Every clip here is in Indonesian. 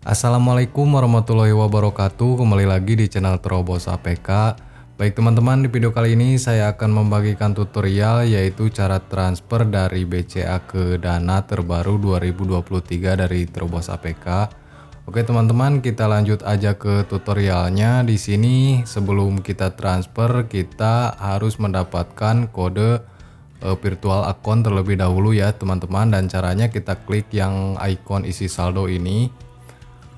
Assalamualaikum warahmatullahi wabarakatuh. Kembali lagi di channel Terobos APK Baik teman-teman di video kali ini saya akan membagikan tutorial yaitu cara transfer dari BCA ke dana terbaru 2023 dari Terobos APK Oke teman-teman kita lanjut aja ke tutorialnya. Di sini sebelum kita transfer kita harus mendapatkan kode uh, virtual account terlebih dahulu ya teman-teman. Dan caranya kita klik yang icon isi saldo ini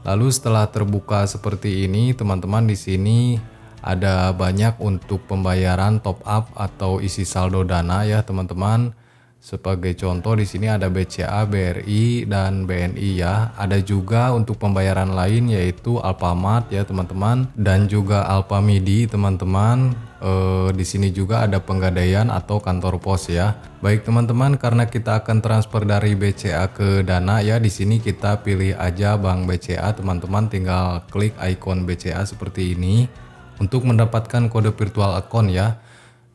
Lalu setelah terbuka seperti ini, teman-teman di sini ada banyak untuk pembayaran top up atau isi saldo dana ya, teman-teman. Sebagai contoh di sini ada BCA, BRI dan BNI ya. Ada juga untuk pembayaran lain yaitu Alfamart ya teman-teman dan juga Alpamidi teman-teman. E, di sini juga ada penggadaian atau kantor pos ya. Baik teman-teman karena kita akan transfer dari BCA ke Dana ya di sini kita pilih aja Bank BCA teman-teman tinggal klik icon BCA seperti ini untuk mendapatkan kode virtual account ya.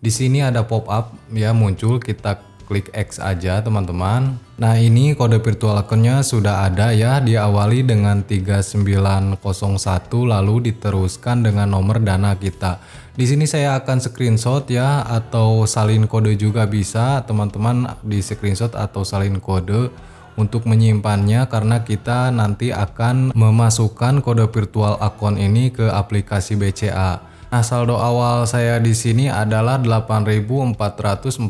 Di sini ada pop up ya muncul kita klik X aja teman-teman. Nah ini kode virtual akunnya sudah ada ya diawali dengan 3901 lalu diteruskan dengan nomor dana kita. Di sini saya akan screenshot ya atau salin kode juga bisa teman-teman di screenshot atau salin kode untuk menyimpannya karena kita nanti akan memasukkan kode virtual akun ini ke aplikasi BCA. Nah, saldo awal saya di sini adalah 8.448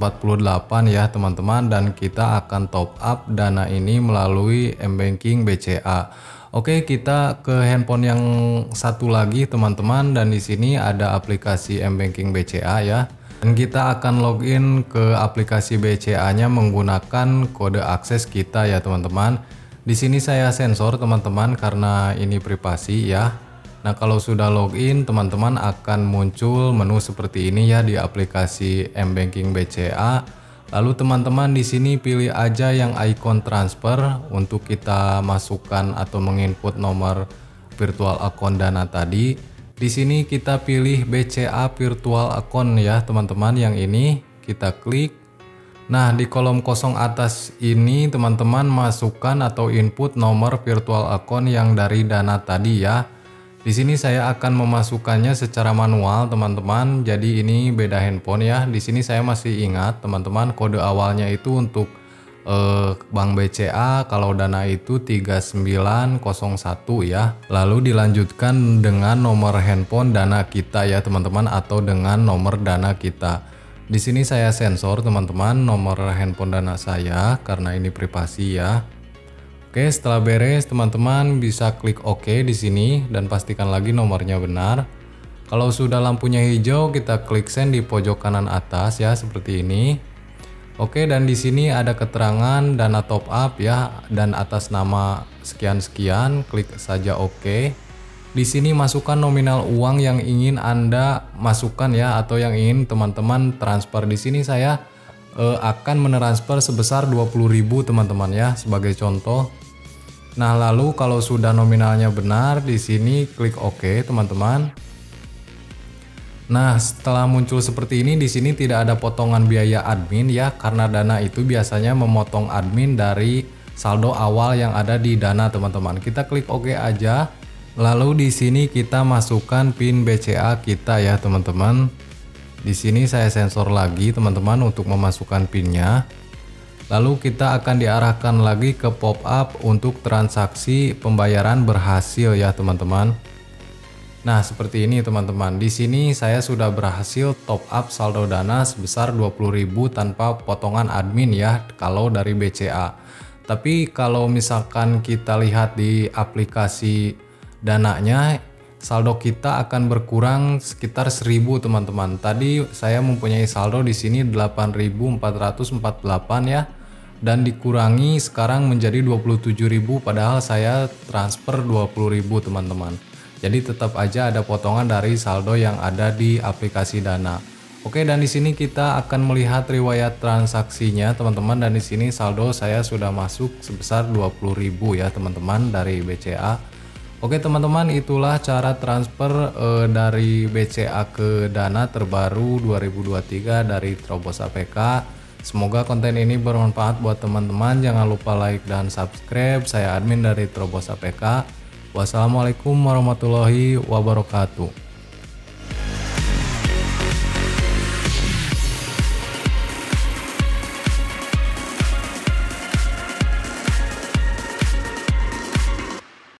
ya, teman-teman dan kita akan top up dana ini melalui M-Banking BCA. Oke, kita ke handphone yang satu lagi, teman-teman, dan di sini ada aplikasi M-Banking BCA ya. Dan kita akan login ke aplikasi BCA-nya menggunakan kode akses kita ya, teman-teman. Di sini saya sensor, teman-teman, karena ini privasi ya. Nah, kalau sudah login, teman-teman akan muncul menu seperti ini ya di aplikasi M-Banking BCA. Lalu teman-teman di sini pilih aja yang icon transfer untuk kita masukkan atau menginput nomor virtual account Dana tadi. Di sini kita pilih BCA virtual account ya, teman-teman. Yang ini kita klik. Nah, di kolom kosong atas ini teman-teman masukkan atau input nomor virtual account yang dari Dana tadi ya. Di sini saya akan memasukkannya secara manual teman-teman. Jadi ini beda handphone ya. Di sini saya masih ingat teman-teman kode awalnya itu untuk eh, Bank BCA kalau dana itu 3901 ya. Lalu dilanjutkan dengan nomor handphone dana kita ya teman-teman atau dengan nomor dana kita. Di sini saya sensor teman-teman nomor handphone dana saya karena ini privasi ya. Oke, setelah beres teman-teman bisa klik OK di sini dan pastikan lagi nomornya benar. Kalau sudah lampunya hijau, kita klik send di pojok kanan atas ya seperti ini. Oke, dan di sini ada keterangan dana top up ya dan atas nama sekian-sekian, klik saja OK. Di sini masukkan nominal uang yang ingin Anda masukkan ya atau yang ingin teman-teman transfer. Di sini saya eh, akan mentransfer sebesar 20.000 teman-teman ya sebagai contoh. Nah, lalu kalau sudah nominalnya benar, di sini klik OK, teman-teman. Nah, setelah muncul seperti ini, di sini tidak ada potongan biaya admin ya, karena dana itu biasanya memotong admin dari saldo awal yang ada di dana, teman-teman. Kita klik OK aja. Lalu di sini kita masukkan PIN BCA kita ya, teman-teman. Di sini saya sensor lagi, teman-teman, untuk memasukkan PIN-nya. Lalu kita akan diarahkan lagi ke pop up untuk transaksi pembayaran berhasil ya teman-teman. Nah, seperti ini teman-teman. Di sini saya sudah berhasil top up saldo dana sebesar 20.000 tanpa potongan admin ya kalau dari BCA. Tapi kalau misalkan kita lihat di aplikasi dananya saldo kita akan berkurang sekitar 1000 teman-teman. Tadi saya mempunyai saldo di sini 8448 ya dan dikurangi sekarang menjadi 27.000 padahal saya transfer 20.000 teman-teman. Jadi tetap aja ada potongan dari saldo yang ada di aplikasi Dana. Oke, dan di sini kita akan melihat riwayat transaksinya teman-teman dan di sini saldo saya sudah masuk sebesar 20.000 ya teman-teman dari BCA. Oke teman-teman itulah cara transfer eh, dari BCA ke Dana terbaru 2023 dari Trobos APK. Semoga konten ini bermanfaat buat teman-teman. Jangan lupa like dan subscribe. Saya admin dari Trobos APK. Wassalamualaikum warahmatullahi wabarakatuh.